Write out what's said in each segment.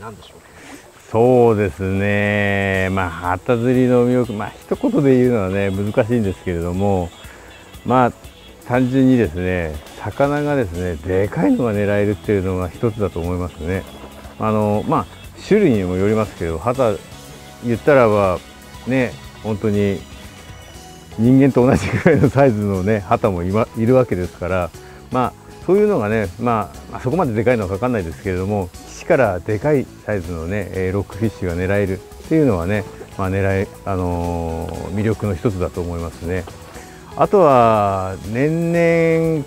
何でしょうそうですね。まあ旗釣りの魅力まあ一言で言うのはね難しいんですけれどもまあ単純にですね魚がですねでかいのが狙えるっていうのが一つだと思いますね。あのまあ種類にもよりますけど旗言ったらばね本当に人間と同じぐらいのサイズのね旗もい,、ま、いるわけですからまあそういうのがね、まあ、そこまででかいのは分かんないですけれどもからでかいサイズのねロックフィッシュが狙えるっていうのはね、まあ、狙い、あのー、魅力の一つだと思いますね。あとは年々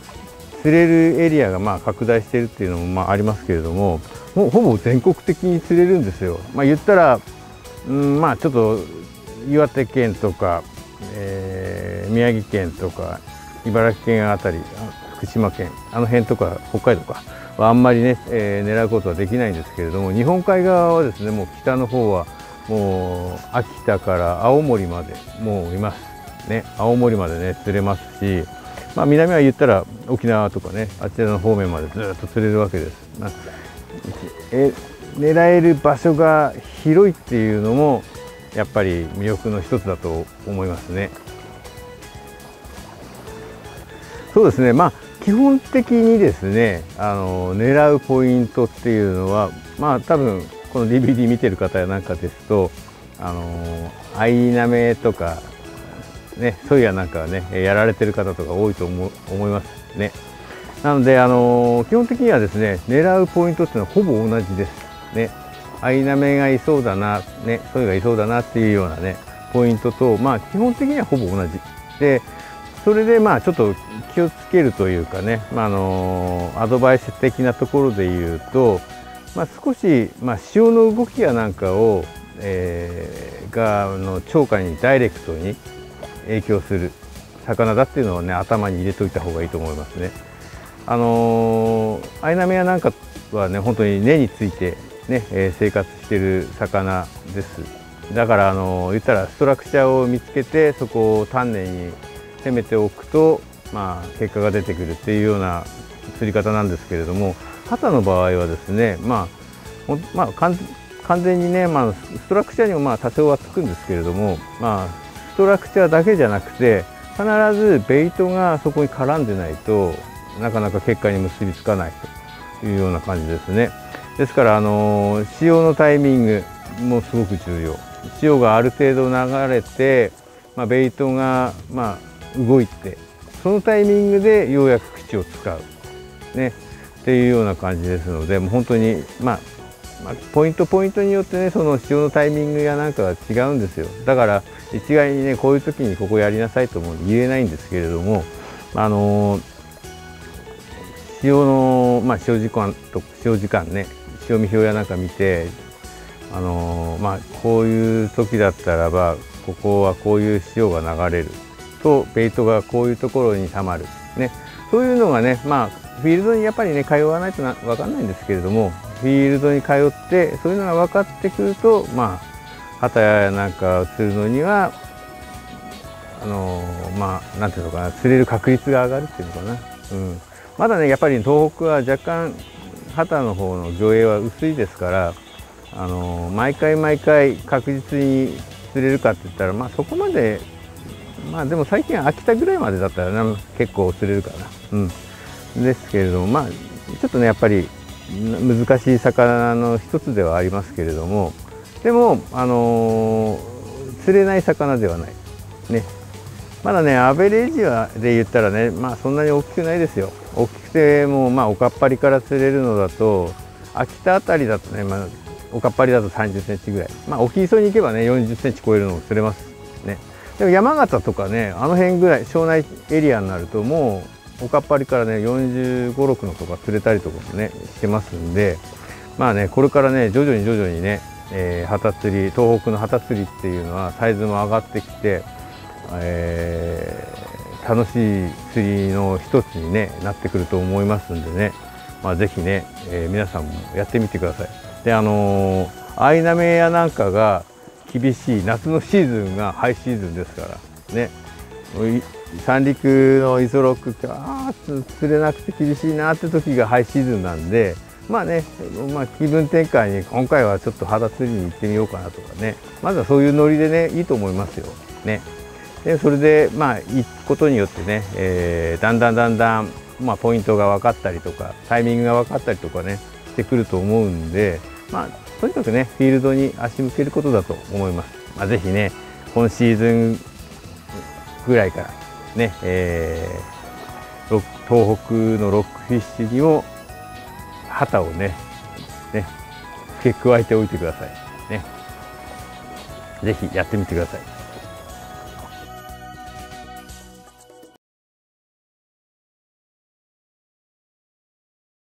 釣れるエリアがまあ拡大しているっていうのもまあありますけれどももうほぼ全国的に釣れるんですよ。まあ、言ったら、うん、まあちょっと岩手県とか、えー、宮城県とか茨城県あたり福島県あの辺とか北海道かはあんまりね、えー、狙うことはできないんですけれども日本海側はですねもう北の方はもう秋田から青森までもういますね青森までね釣れますし、まあ、南は言ったら沖縄とかねあちらの方面までずっと釣れるわけです。え狙える場所が広いっていうのもやっぱり魅力の一つだと思いますね。そうですね、まあ、基本的にですねあの狙うポイントっていうのはまあ多分この DVD 見てる方やなんかですとあのアイナメとかねそういやなんかはねやられてる方とか多いと思思いますね。なのであの基本的にはですね狙うポイントっていうのはほぼ同じです。ねアイナメがいそうだなねそういうがいそうだなっていうようなねポイントとまあ基本的にはほぼ同じでそれでまあちょっと気をつけるというかね、まあ、のアドバイス的なところで言うと、まあ、少し、まあ、潮の動きやなんかを、えー、がの釣果にダイレクトに影響する魚だっていうのをね頭に入れておいた方がいいと思いますね。あのー、アイナメやなんかはね本当に根についてね、えー、生活してる魚です。だからあのー、言ったらストラクチャーを見つけてそこを丹念に攻めておくと、まあ、結果が出てくるっていうような釣り方なんですけれども旗の場合はですね、まあまあ、完全にね、まあ、ストラクチャーにもまあ多少はつくんですけれども、まあ、ストラクチャーだけじゃなくて必ずベイトがそこに絡んでないとなかなか結果に結びつかないというような感じですね。ですからあの潮のタイミングもすごく重要潮がある程度流れて、まあ、ベイトが、まあ、動いてそのタイミングでようやく口を使う、ね、っていうような感じですのでもう本当に、まあ、まあ、ポイントポイントによってねその潮のタイミングやなんかは違うんですよ。だから一概にねこういう時にここやりなさいとも言えないんですけれどもあのー、潮の、まあ、潮時間と潮時間ね潮見表やなんか見てあのー、まあ、こういう時だったらばここはこういう潮が流れる。とベイトがこういうところにたまる、ね、そういうのがね、まあ、フィールドにやっぱりね通わないとな分かんないんですけれどもフィールドに通ってそういうのが分かってくるとまあ旗やなんか釣るのにはあのまあなんていうのかな釣れる確率が上がるっていうのかな、うん、まだねやっぱり東北は若干旗の方の魚影は薄いですからあの毎回毎回確実に釣れるかって言ったらまあそこまでまあでも最近は秋田ぐらいまでだったら、ね、結構釣れるかな、うん、ですけれどもまあちょっとねやっぱり難しい魚の一つではありますけれどもでもあのー、釣れない魚ではない。ね。まだねアベレージはで言ったらねまあそんなに大きくないですよ。大きくてもまあおかっぱりから釣れるのだと秋田あたりだとね、まあ、おかっぱりだと3 0センチぐらい。まあ沖磯に行けばね4 0センチ超えるのも釣れます。ね。でも山形とかねあの辺ぐらい庄内エリアになるともうおかっぱりからね4 5 6のとか釣れたりとかもねしてますんでまあねこれからね徐々に徐々にね、えー、旗釣り東北の旗釣りっていうのはサイズも上がってきて、えー、楽しい釣りの一つに、ね、なってくると思いますんでね、まあ、ぜひね、えー、皆さんもやってみてください。であのー、アイナメやなんかが厳しい夏のシーズンがハイシーズンですからね。三陸のイソロックああ釣れなくて厳しいなって時がハイシーズンなんでまあね、まあ、気分転換に今回はちょっと肌釣りに行ってみようかなとかね。まずはそういうノリでねいいと思いますよ。ね、でそれでまあ行くことによってね、えー、だんだんだんだん、まあ、ポイントが分かったりとかタイミングが分かったりとかねしてくると思うんで、まあ、とにかくねフィールドに足向けることだと思います。まあ、ぜひね今シーズンぐらいからね、えー、東北のロックフィッシュにも旗をねね付け加えておいてくださいね。ぜひやってみてください。